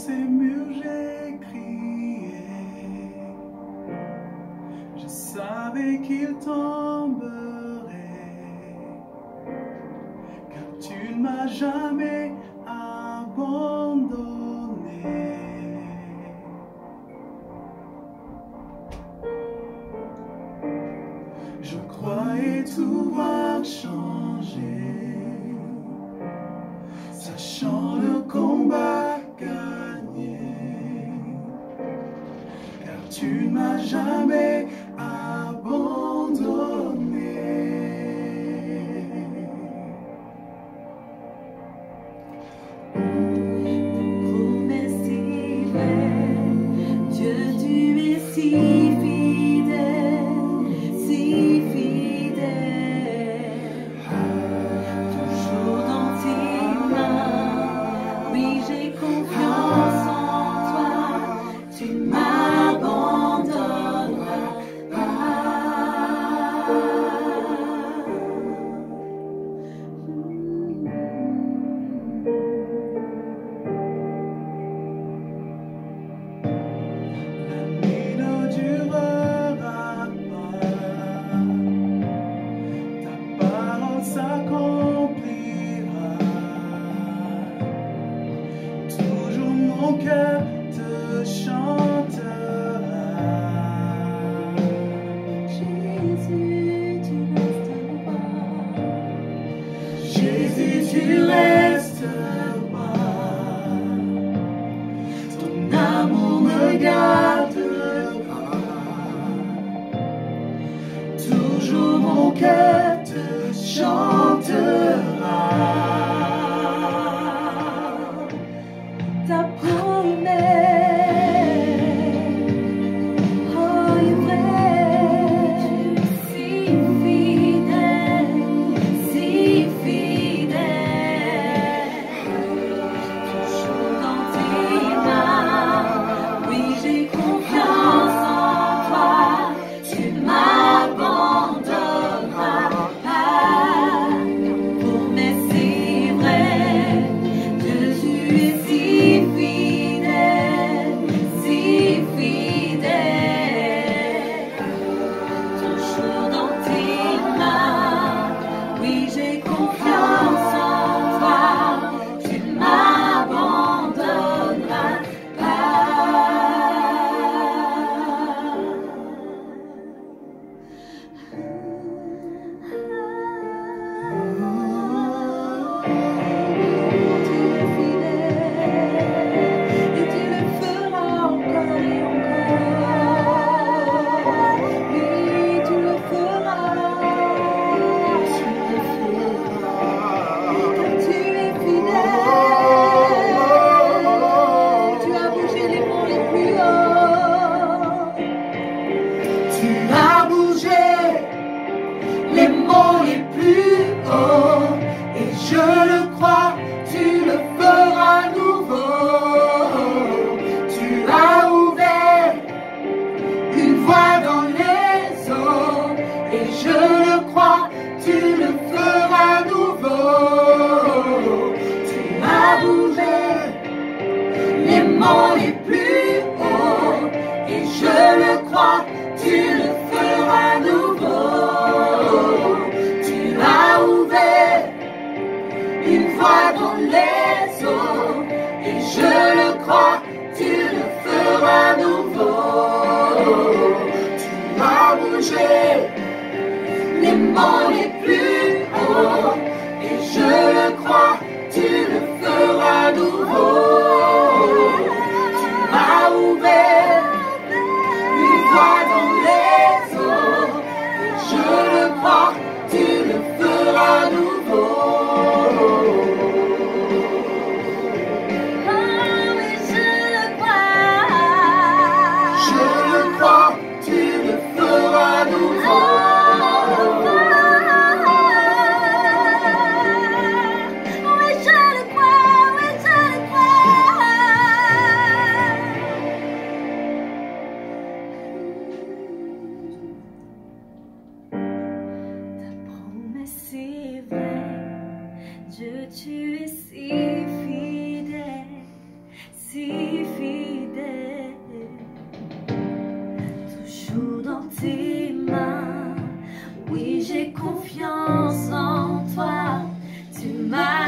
ces murs, j'ai crié. Je savais qu'il tomberait, car tu ne m'as jamais abandonné. Je croyais tout voir changer, sachant tu ne m'as jamais abandonné. Promesse vraie, Dieu tu es si fidèle, si fidèle. Toujours dans tes mains, oui j'ai confiance en toi, tu ne Toujours mon cœur te chantera. Mains, oui, j'ai les plus hauts et je le crois, tu le feras nouveau. Tu as ouvert une voie dans les eaux et je le crois, tu le feras nouveau. Tu as bougé les monts les toujours dans tes mains. Oui, j'ai confiance en toi, tu m'as.